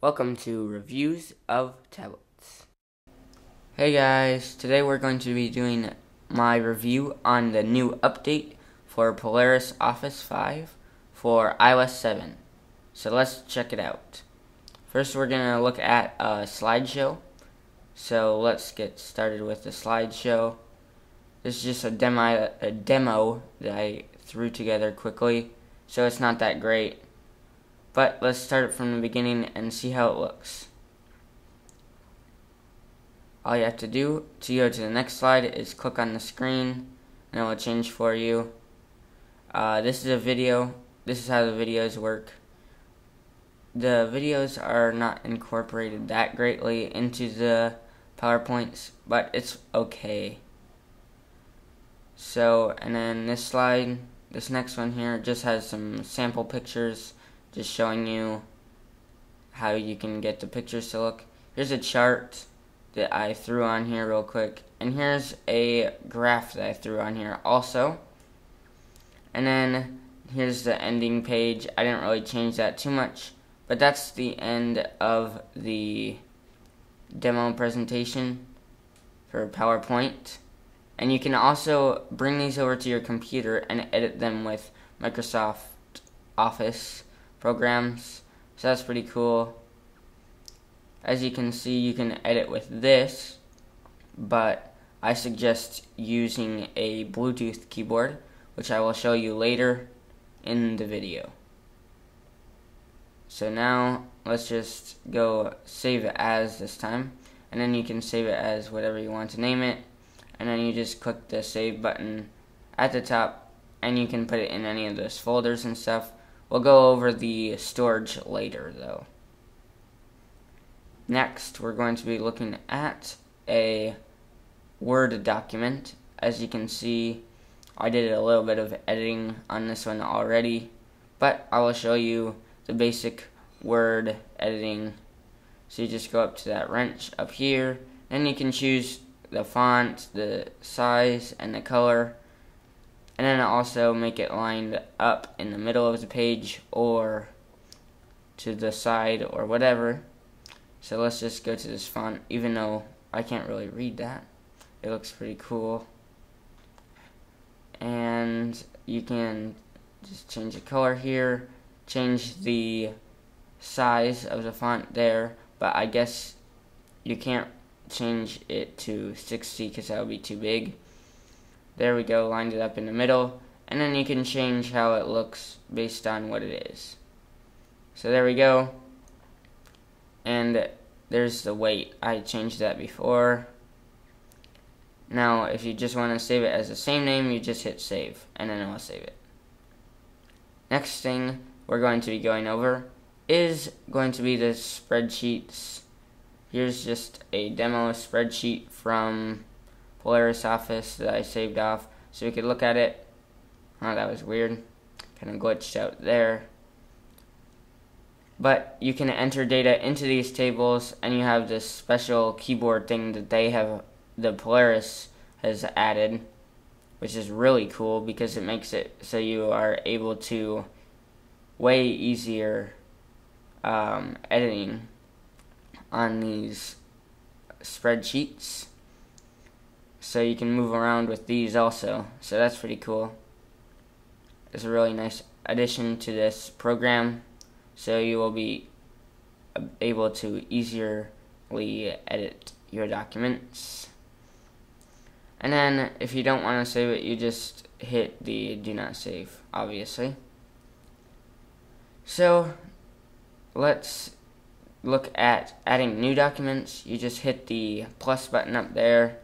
Welcome to Reviews of Tablets. Hey guys, today we're going to be doing my review on the new update for Polaris Office 5 for iOS 7. So let's check it out. First we're going to look at a slideshow. So let's get started with the slideshow. This is just a demo, a demo that I threw together quickly, so it's not that great. But let's start it from the beginning and see how it looks. All you have to do to go to the next slide is click on the screen and it will change for you. Uh, this is a video. This is how the videos work. The videos are not incorporated that greatly into the PowerPoints, but it's okay. So, and then this slide, this next one here, just has some sample pictures just showing you how you can get the pictures to look. Here's a chart that I threw on here real quick. And here's a graph that I threw on here also. And then here's the ending page. I didn't really change that too much. But that's the end of the demo presentation for PowerPoint. And you can also bring these over to your computer and edit them with Microsoft Office programs. So that's pretty cool. As you can see, you can edit with this, but I suggest using a Bluetooth keyboard, which I will show you later in the video. So now, let's just go save it as this time, and then you can save it as whatever you want to name it, and then you just click the save button at the top, and you can put it in any of those folders and stuff. We'll go over the storage later, though. Next, we're going to be looking at a Word document. As you can see, I did a little bit of editing on this one already, but I will show you the basic Word editing. So you just go up to that wrench up here, and you can choose the font, the size, and the color and then also make it lined up in the middle of the page or to the side or whatever. So let's just go to this font, even though I can't really read that. It looks pretty cool. And you can just change the color here, change the size of the font there, but I guess you can't change it to 60 because that would be too big. There we go, lined it up in the middle. And then you can change how it looks based on what it is. So there we go. And there's the weight. I changed that before. Now, if you just want to save it as the same name, you just hit save, and then it will save it. Next thing we're going to be going over is going to be the spreadsheets. Here's just a demo spreadsheet from Polaris Office that I saved off so we could look at it. Oh, that was weird. Kind of glitched out there. But you can enter data into these tables and you have this special keyboard thing that they have, the Polaris has added, which is really cool because it makes it so you are able to way easier um, editing on these spreadsheets so you can move around with these also. So that's pretty cool. It's a really nice addition to this program. So you will be able to easily edit your documents. And then if you don't want to save it, you just hit the do not save, obviously. So let's look at adding new documents. You just hit the plus button up there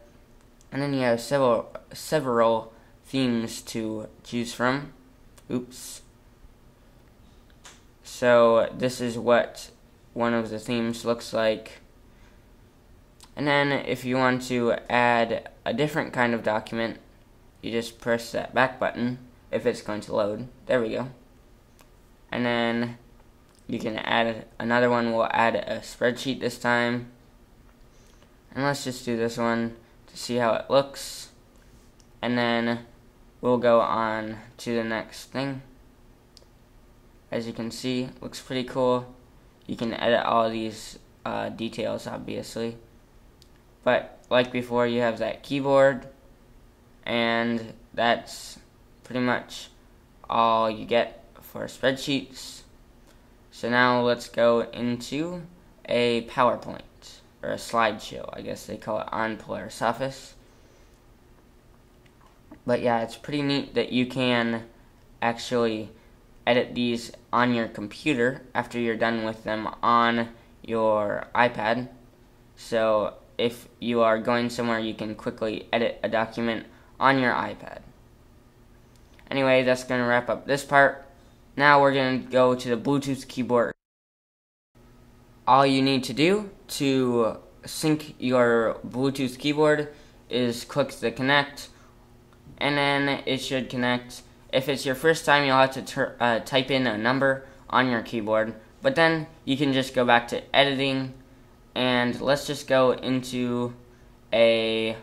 and then you have several several themes to choose from. Oops. So this is what one of the themes looks like. And then if you want to add a different kind of document, you just press that back button if it's going to load. There we go. And then you can add another one. We'll add a spreadsheet this time. And let's just do this one see how it looks. And then we'll go on to the next thing. As you can see, looks pretty cool. you can edit all these uh, details obviously but like before you have that keyboard and that's pretty much all you get for spreadsheets so now let's go into a PowerPoint or a slideshow I guess they call it on Polaris Office but yeah it's pretty neat that you can actually edit these on your computer after you're done with them on your iPad. So if you are going somewhere, you can quickly edit a document on your iPad. Anyway, that's going to wrap up this part. Now we're going to go to the Bluetooth keyboard. All you need to do to sync your Bluetooth keyboard is click the connect and then it should connect if it's your first time, you'll have to uh, type in a number on your keyboard, but then you can just go back to editing, and let's just go into a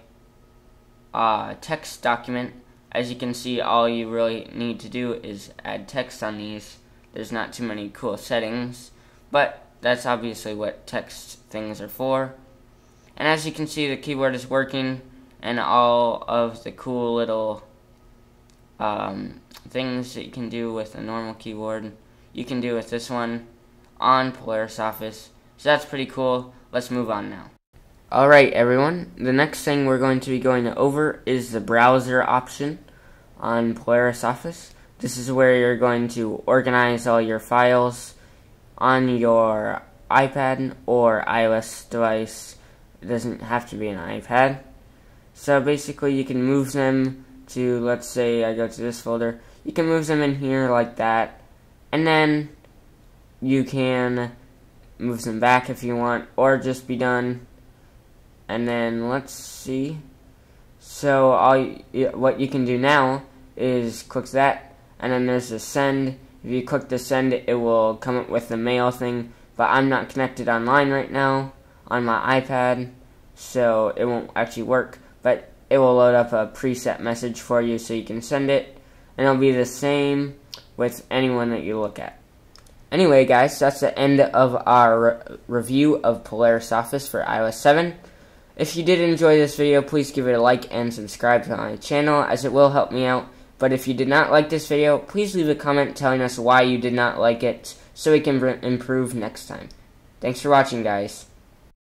uh, text document. As you can see, all you really need to do is add text on these. There's not too many cool settings, but that's obviously what text things are for. And as you can see, the keyboard is working, and all of the cool little um, things that you can do with a normal keyboard, you can do with this one on Polaris Office. So that's pretty cool. Let's move on now. Alright everyone, the next thing we're going to be going over is the browser option on Polaris Office. This is where you're going to organize all your files on your iPad or iOS device. It doesn't have to be an iPad. So basically you can move them to, let's say I go to this folder, you can move them in here like that. And then you can move them back if you want, or just be done. And then let's see. So all you, what you can do now is click that, and then there's the send. If you click the send, it will come up with the mail thing. But I'm not connected online right now on my iPad, so it won't actually work. But it will load up a preset message for you so you can send it. And it'll be the same with anyone that you look at. Anyway, guys, that's the end of our re review of Polaris Office for iOS 7. If you did enjoy this video, please give it a like and subscribe to my channel, as it will help me out. But if you did not like this video, please leave a comment telling us why you did not like it, so we can improve next time. Thanks for watching, guys.